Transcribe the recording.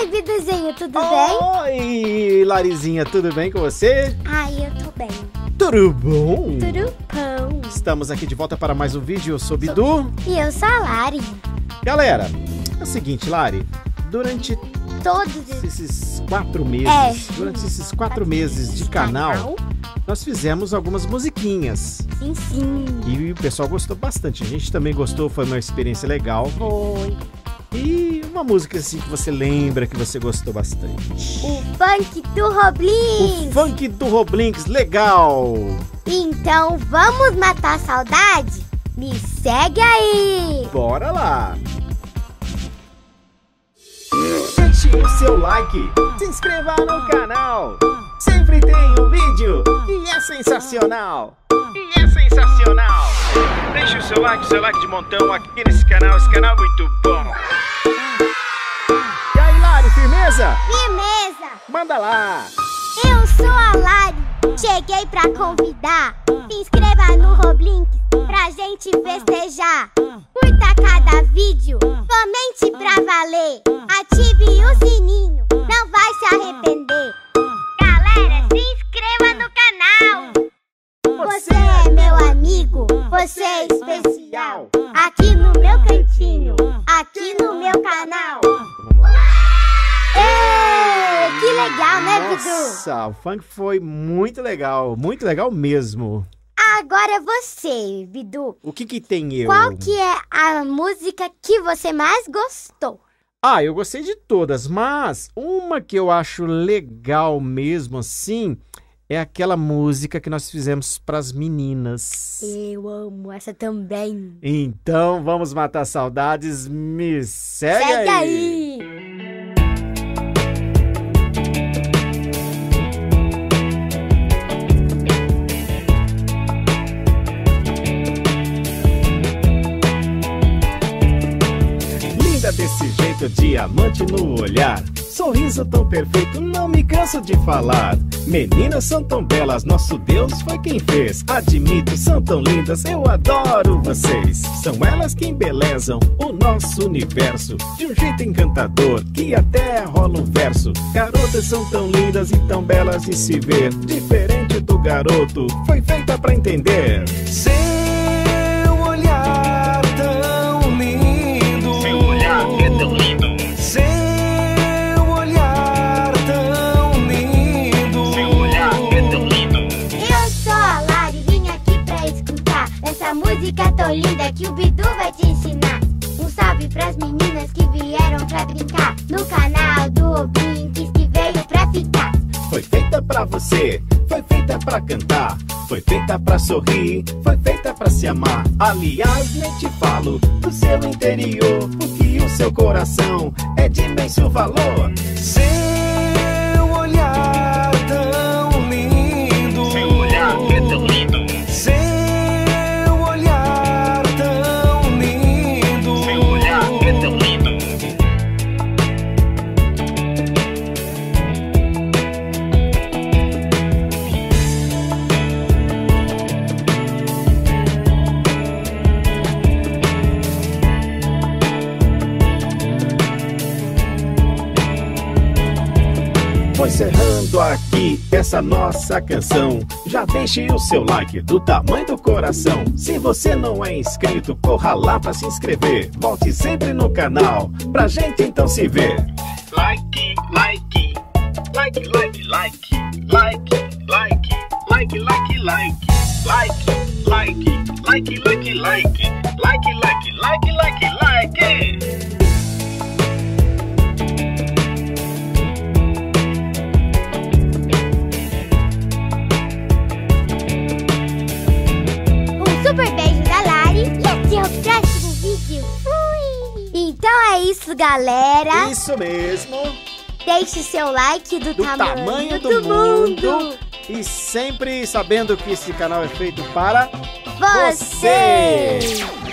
Oi, Biduzinho, tudo bem? Oi, Larizinha, tudo bem com você? Ai, eu tô bem. Tudo bom? Tudo bom. Estamos aqui de volta para mais um vídeo. Eu sou o Bidu. E eu sou a Lari. Galera, é o seguinte, Lari. Durante Todos os esses quatro meses, É. durante esses quatro meses de canal, nós fizemos algumas musiquinhas. Sim, sim. E o pessoal gostou bastante. A gente também gostou, foi uma experiência legal. Foi. E uma música assim que você lembra que você gostou bastante. O funk do O Roblin. funk do Roblinks, legal! Então vamos matar a saudade? Me segue aí. Bora lá! Deixe o seu like, se inscreva no canal. Sempre tem um vídeo e é sensacional. E é sensacional. Deixe o seu like, seu like de montão aqui nesse canal. Esse canal é muito bom. E aí, Lari, firmeza? Firmeza. Manda lá! Eu sou a Lari. Cheguei pra convidar. Se inscreva no Roblinks pra gente festejar. Curta cada vídeo, comente pra valer. Ative o sininho, não vai se arrepender. Você é especial. Aqui no meu cantinho, aqui no meu canal. Vamos lá. Ê, que legal, né, Bidu? Nossa, o funk foi muito legal, muito legal mesmo. Agora é você, Bidu. O que que tem eu? Qual que é a música que você mais gostou? Ah, eu gostei de todas, mas uma que eu acho legal mesmo assim é aquela música que nós fizemos para as meninas. Eu amo essa também. Então vamos matar saudades, me segue, Segue aí. aí. Linda desse jeito, diamante no olhar. Sorriso tão perfeito, não me canso de falar. Meninas são tão belas, nosso Deus foi quem fez. Admito, são tão lindas, eu adoro vocês. São elas que embelezam o nosso universo. De um jeito encantador, que até rola um verso. Garotas são tão lindas e tão belas de se ver. Diferente do garoto, foi feita pra entender. Seu música tão linda que o Bidu vai te ensinar. Um salve pras meninas que vieram pra brincar no canal do Oblinks que veio pra ficar. Foi feita pra você, foi feita pra cantar, foi feita pra sorrir, foi feita pra se amar. Aliás, nem te falo do seu interior, porque o seu coração é de imenso valor. Seu encerrando aqui essa nossa canção. Já deixe o seu like do tamanho do coração. Se você não é inscrito, corra lá pra se inscrever. Volte sempre no canal, pra gente então se ver. Like, like, like, like, like, like, like, like, like, like, like, like, like, like, like, like, like, like, like. isso, galera. Isso mesmo. Deixe seu like do, do tamanho, tamanho, do, do mundo. mundo. E sempre sabendo que esse canal é feito para você. você.